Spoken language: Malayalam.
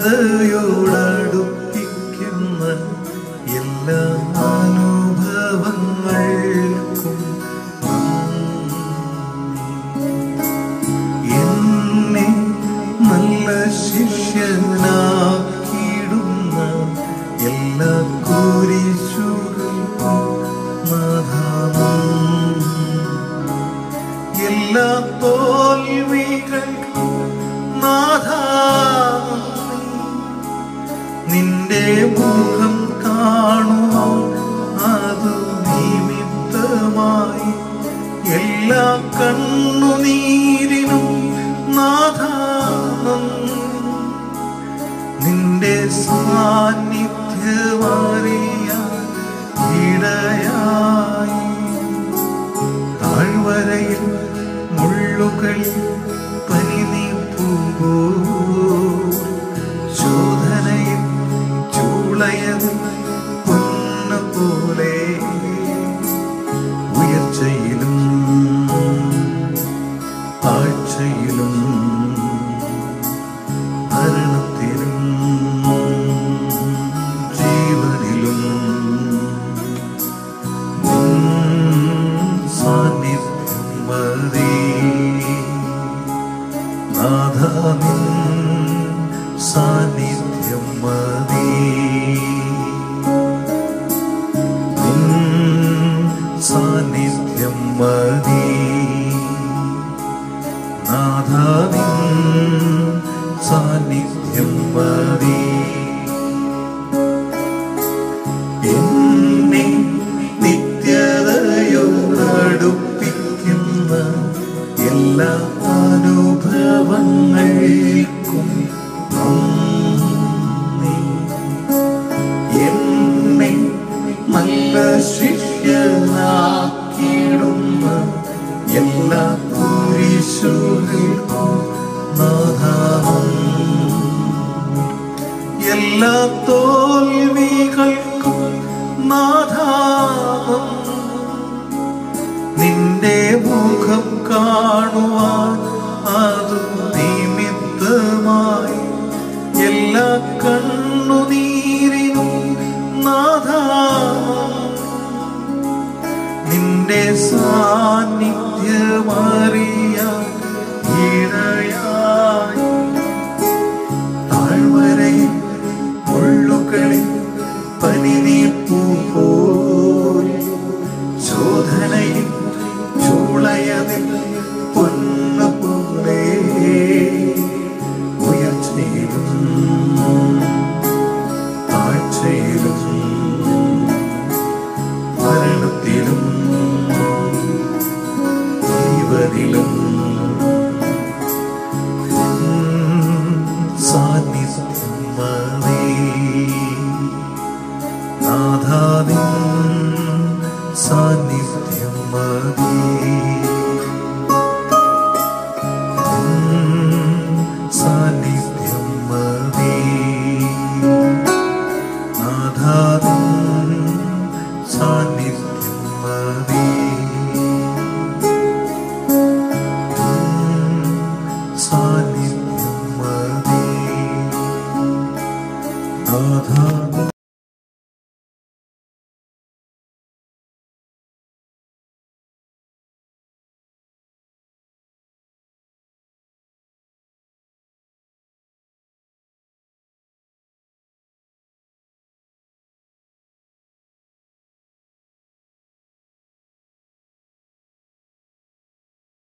自由了。മുഖം കാണുവാൻ അത് നിമിത്തമായി എല്ലാ കണ്ണുനീരിനും നാഥാ നിന്റെ സാന്നിധ്യമറിയാൻ ഇടയായി. താഴ്വരയിൽ മുള്ളുകളിൽ പനി പൊന്ന പോലെ ഉയർച്ചയിലും മരണത്തിലും ജീവനിലും സാന്നിധ്യം സാന്നിധ്യം മതി സാന്നിധ്യം മതി നാഥ സാന്നിധ്യം മതി എന്നെ നിത്യതയോടടുപ്പിക്കുന്ന എല്ലാ കുരിശുകൾക്കും നാഥാനം എല്ലാ തോൽവികൾക്കും നാഥാനം നിന്റെ മുഖം കാണുവാൻ അത് നിമിത്തമായി. എല്ലാ കണ്ണുനീരിനും നാഥാനം നിന്റെ സാന്നിധ്യമറിയാൻ ഇടയായി आधावी सा नित्यं सा नित्यं मधी आधानित्यं मधी